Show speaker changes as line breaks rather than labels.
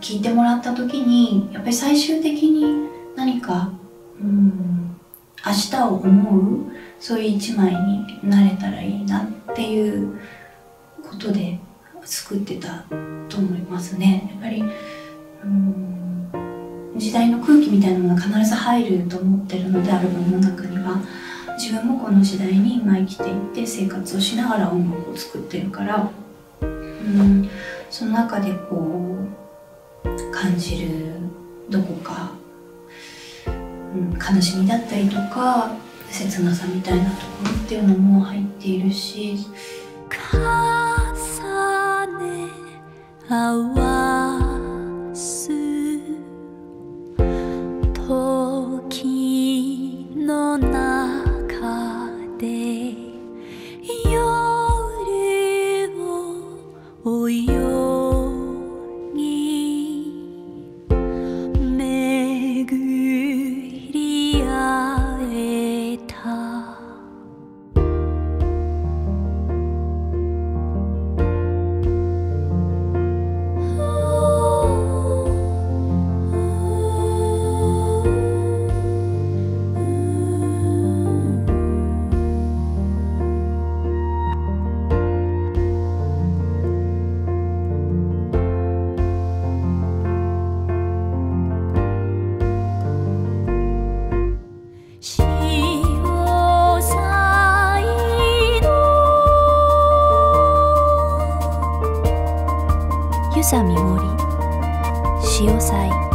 聞いてもらった時にやっぱり最終的に何かうん明日を思うそういう一枚になれたらいいなっていうことで作ってたと思いますね。やっぱりうん時代の空気みたいなものが必ず入ると思ってるのでアルバムの中には自分もこの時代に今生きていって生活をしながら音楽を作ってるからうんその中でこう感じるどこか、うん、悲しみだったりとか切なさみたいなところっていうのも入っているし。重ね合わす時の中で夜を追いゆさみもり。潮祭